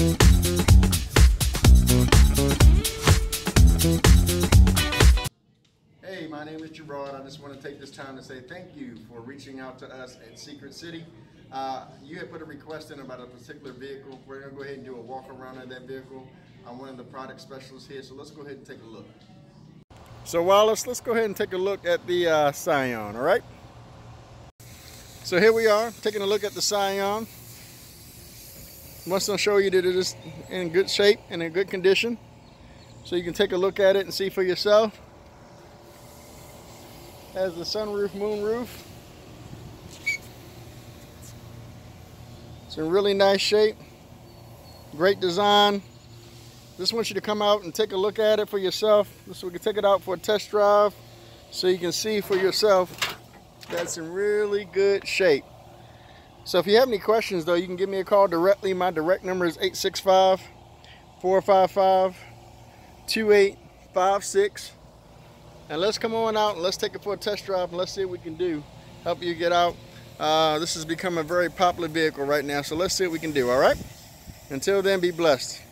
Hey, my name is Gerard. I just want to take this time to say thank you for reaching out to us at Secret City. Uh, you had put a request in about a particular vehicle. We're going to go ahead and do a walk around of that vehicle. I'm one of the product specialists here, so let's go ahead and take a look. So Wallace, let's go ahead and take a look at the uh, Scion, all right? So here we are, taking a look at the Scion. Wants to show you that it is in good shape and in good condition. So you can take a look at it and see for yourself. Has the sunroof, moonroof. It's in really nice shape. Great design. Just want you to come out and take a look at it for yourself. So we can take it out for a test drive so you can see for yourself that's in really good shape. So if you have any questions though, you can give me a call directly. My direct number is 865 455 2856. And let's come on out and let's take it for a test drive and let's see what we can do. Help you get out. Uh, this has become a very popular vehicle right now, so let's see what we can do, all right? Until then, be blessed.